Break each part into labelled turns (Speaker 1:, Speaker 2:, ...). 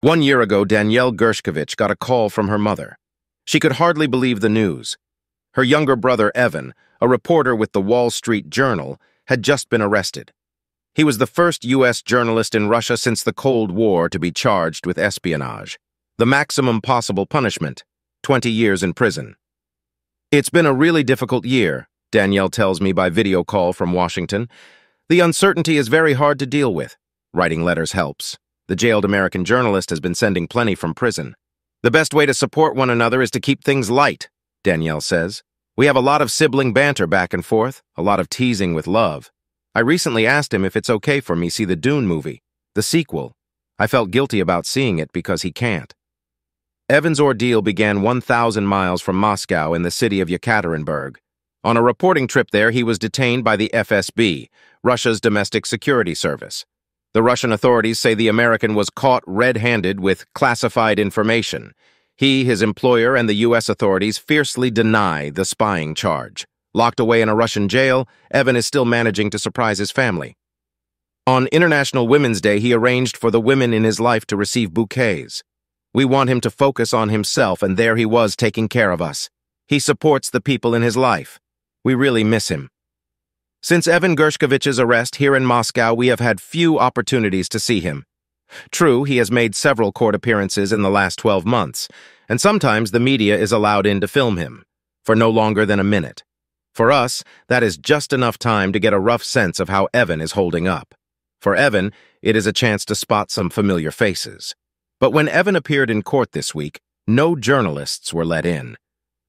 Speaker 1: One year ago, Danielle Gershkovich got a call from her mother. She could hardly believe the news. Her younger brother, Evan, a reporter with the Wall Street Journal, had just been arrested. He was the first U.S. journalist in Russia since the Cold War to be charged with espionage. The maximum possible punishment, 20 years in prison. It's been a really difficult year, Danielle tells me by video call from Washington. The uncertainty is very hard to deal with. Writing letters helps. The jailed American journalist has been sending plenty from prison. The best way to support one another is to keep things light, Danielle says. We have a lot of sibling banter back and forth, a lot of teasing with love. I recently asked him if it's okay for me see the Dune movie, the sequel. I felt guilty about seeing it because he can't. Evan's ordeal began 1,000 miles from Moscow in the city of Yekaterinburg. On a reporting trip there, he was detained by the FSB, Russia's domestic security service. The Russian authorities say the American was caught red-handed with classified information. He, his employer, and the U.S. authorities fiercely deny the spying charge. Locked away in a Russian jail, Evan is still managing to surprise his family. On International Women's Day, he arranged for the women in his life to receive bouquets. We want him to focus on himself, and there he was taking care of us. He supports the people in his life. We really miss him. Since Evan Gershkovich's arrest here in Moscow, we have had few opportunities to see him. True, he has made several court appearances in the last 12 months, and sometimes the media is allowed in to film him, for no longer than a minute. For us, that is just enough time to get a rough sense of how Evan is holding up. For Evan, it is a chance to spot some familiar faces. But when Evan appeared in court this week, no journalists were let in.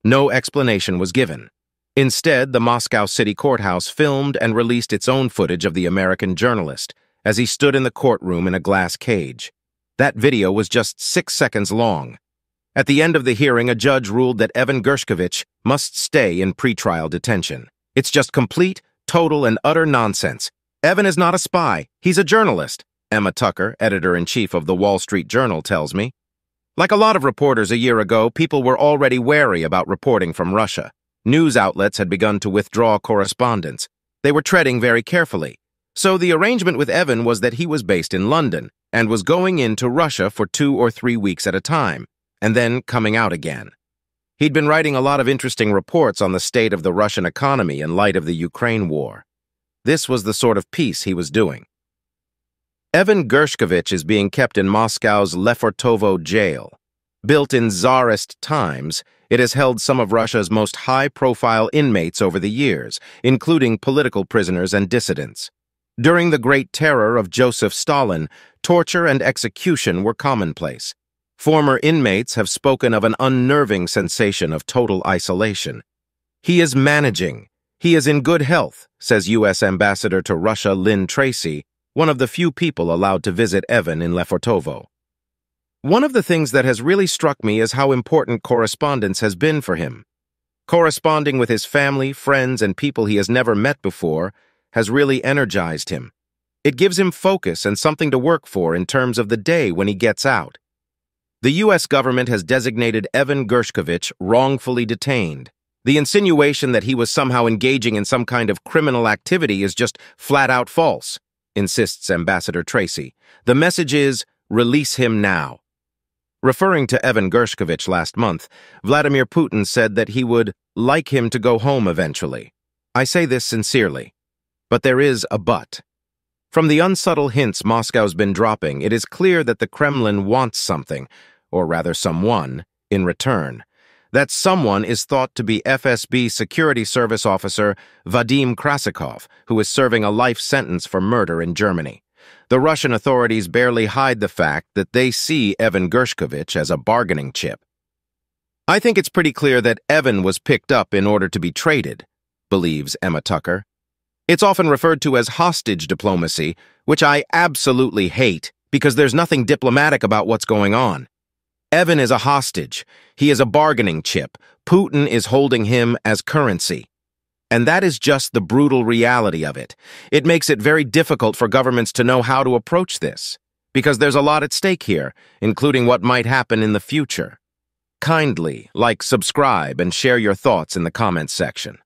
Speaker 1: No explanation was given. Instead, the Moscow City Courthouse filmed and released its own footage of the American journalist as he stood in the courtroom in a glass cage. That video was just six seconds long. At the end of the hearing, a judge ruled that Evan Gershkovich must stay in pretrial detention. It's just complete, total, and utter nonsense. Evan is not a spy. He's a journalist, Emma Tucker, editor-in-chief of the Wall Street Journal, tells me. Like a lot of reporters a year ago, people were already wary about reporting from Russia. News outlets had begun to withdraw correspondents. They were treading very carefully. So the arrangement with Evan was that he was based in London and was going into Russia for two or three weeks at a time, and then coming out again. He'd been writing a lot of interesting reports on the state of the Russian economy in light of the Ukraine war. This was the sort of piece he was doing. Evan Gershkovich is being kept in Moscow's Lefortovo jail. Built in czarist times, it has held some of Russia's most high-profile inmates over the years, including political prisoners and dissidents. During the Great Terror of Joseph Stalin, torture and execution were commonplace. Former inmates have spoken of an unnerving sensation of total isolation. He is managing. He is in good health, says U.S. Ambassador to Russia Lynn Tracy, one of the few people allowed to visit Evan in Lefortovo. One of the things that has really struck me is how important correspondence has been for him. Corresponding with his family, friends, and people he has never met before has really energized him. It gives him focus and something to work for in terms of the day when he gets out. The U.S. government has designated Evan Gershkovich wrongfully detained. The insinuation that he was somehow engaging in some kind of criminal activity is just flat out false, insists Ambassador Tracy. The message is, release him now. Referring to Evan Gershkovich last month, Vladimir Putin said that he would like him to go home eventually. I say this sincerely. But there is a but. From the unsubtle hints Moscow's been dropping, it is clear that the Kremlin wants something, or rather someone, in return. That someone is thought to be FSB Security Service Officer Vadim Krasikov, who is serving a life sentence for murder in Germany. The Russian authorities barely hide the fact that they see Evan Gershkovich as a bargaining chip. I think it's pretty clear that Evan was picked up in order to be traded, believes Emma Tucker. It's often referred to as hostage diplomacy, which I absolutely hate because there's nothing diplomatic about what's going on. Evan is a hostage. He is a bargaining chip. Putin is holding him as currency. And that is just the brutal reality of it. It makes it very difficult for governments to know how to approach this, because there's a lot at stake here, including what might happen in the future. Kindly like, subscribe, and share your thoughts in the comments section.